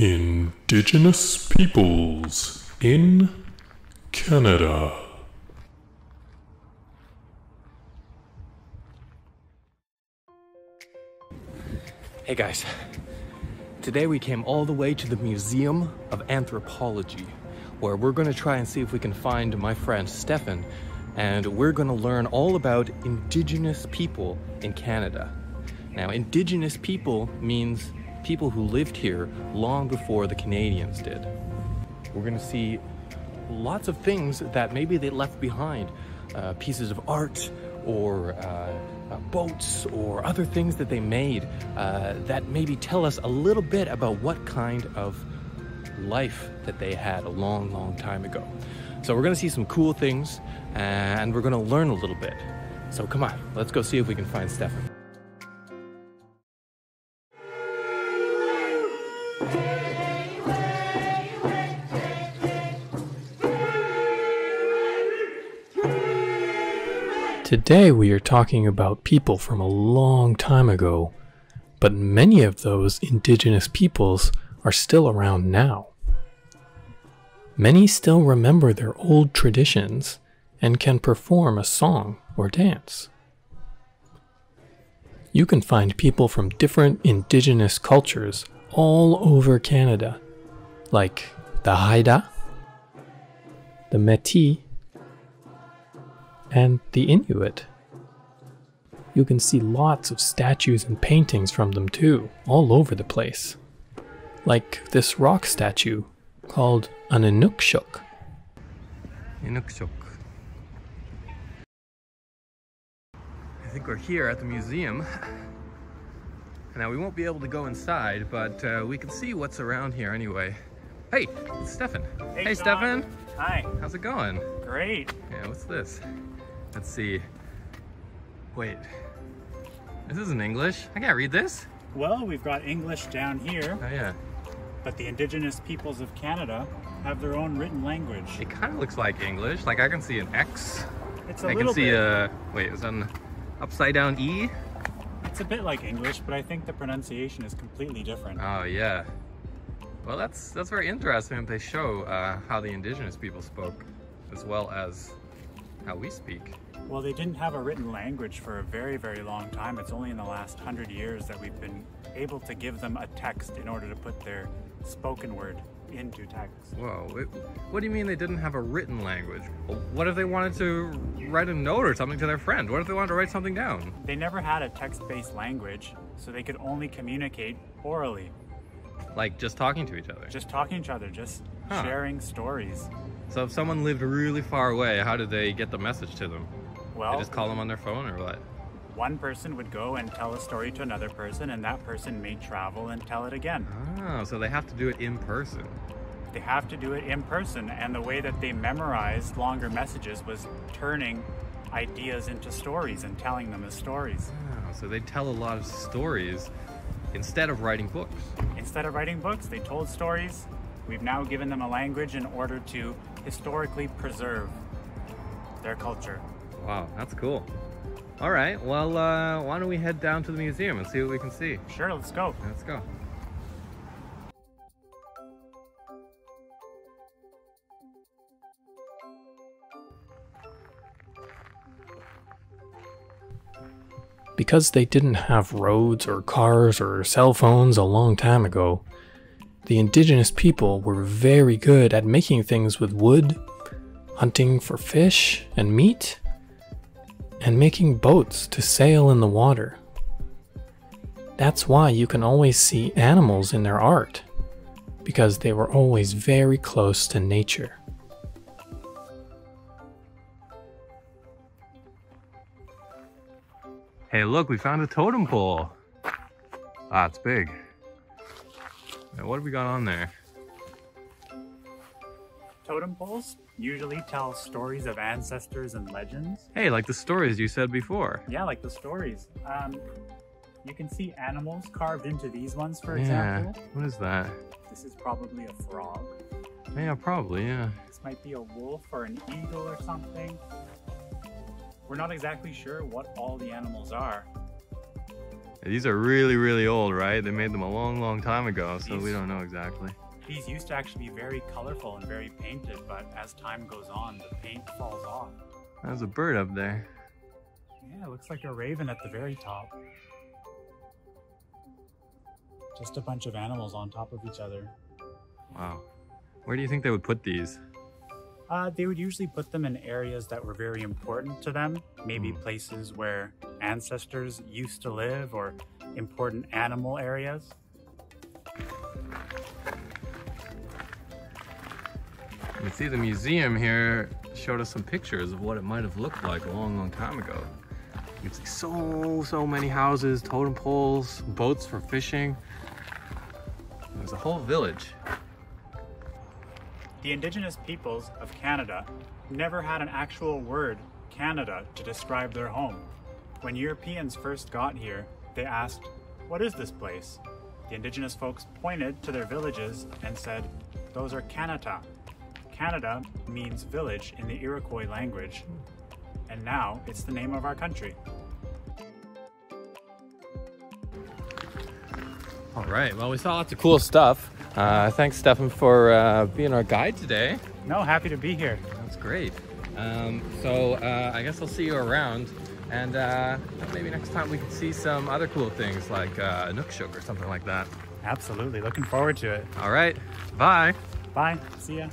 Indigenous peoples in Canada. Hey guys, today we came all the way to the Museum of Anthropology, where we're going to try and see if we can find my friend Stefan, and we're going to learn all about Indigenous people in Canada. Now, Indigenous people means people who lived here long before the Canadians did. We're going to see lots of things that maybe they left behind, uh, pieces of art or uh, uh, boats or other things that they made uh, that maybe tell us a little bit about what kind of life that they had a long, long time ago. So we're gonna see some cool things and we're gonna learn a little bit. So come on, let's go see if we can find Stefan. Today we are talking about people from a long time ago, but many of those indigenous peoples are still around now. Many still remember their old traditions and can perform a song or dance. You can find people from different indigenous cultures all over Canada, like the Haida, the Métis, and the Inuit. You can see lots of statues and paintings from them too, all over the place. Like this rock statue called an Inukshuk. Inukshuk. I think we're here at the museum. Now we won't be able to go inside, but uh, we can see what's around here anyway. Hey, it's Stefan. Hey, hey Stefan. Hi. How's it going? Great. Yeah, what's this? Let's see. Wait. This isn't English. I can't read this. Well, we've got English down here. Oh yeah. But the indigenous peoples of Canada have their own written language. It kind of looks like English. Like I can see an X. It's a I little can see bit, a wait, is that an upside down E? It's a bit like English, but I think the pronunciation is completely different. Oh yeah. Well, that's that's very interesting. They show uh, how the indigenous people spoke, as well as how we speak. Well, they didn't have a written language for a very, very long time. It's only in the last hundred years that we've been able to give them a text in order to put their spoken word into text. Whoa, what do you mean they didn't have a written language? What if they wanted to write a note or something to their friend? What if they wanted to write something down? They never had a text-based language, so they could only communicate orally. Like just talking to each other? Just talking to each other, just huh. sharing stories. So if someone lived really far away, how did they get the message to them? Well, they just call them on their phone or what? One person would go and tell a story to another person, and that person may travel and tell it again. Oh, so they have to do it in person. They have to do it in person, and the way that they memorized longer messages was turning ideas into stories and telling them as stories. Oh, so they tell a lot of stories instead of writing books. Instead of writing books, they told stories. We've now given them a language in order to historically preserve their culture. Wow, that's cool. All right, well, uh, why don't we head down to the museum and see what we can see? Sure, let's go. Let's go. Because they didn't have roads or cars or cell phones a long time ago, the indigenous people were very good at making things with wood, hunting for fish and meat, and making boats to sail in the water. That's why you can always see animals in their art, because they were always very close to nature. Hey look, we found a totem pole! Ah, it's big. Now, what have we got on there? Totem poles usually tell stories of ancestors and legends. Hey, like the stories you said before. Yeah, like the stories. Um, you can see animals carved into these ones, for yeah. example. What is that? This is probably a frog. Yeah, probably, yeah. This might be a wolf or an eagle or something. We're not exactly sure what all the animals are, These are really, really old, right? They made them a long, long time ago, so we don't know exactly. These used to actually be very colorful and very painted, but as time goes on, the paint falls off. There's a bird up there. Yeah, it looks like a raven at the very top. Just a bunch of animals on top of each other. Wow. Where do you think they would put these? Uh, they would usually put them in areas that were very important to them, maybe Hmm. places where ancestors used to live or important animal areas. You can see the museum here showed us some pictures of what it might have looked like a long, long time ago. You can see so, so many houses, totem poles, boats for fishing. There's a whole village. The indigenous peoples of Canada never had an actual word, Canada, to describe their home. When Europeans first got here, they asked, What is this place? The indigenous folks pointed to their villages and said, Those are Canada. Canada means village in the Iroquois language, and now it's the name of our country. All right. Well, we saw lots of cool stuff. Uh, thanks, Stefan, for uh, being our guide today. No, happy to be here. That's great. Um, so uh, I guess I'll see you around, and uh, maybe next time we can see some other cool things like uh, Inukshuk or something like that. Absolutely. Looking forward to it. All right, bye. Bye. See ya.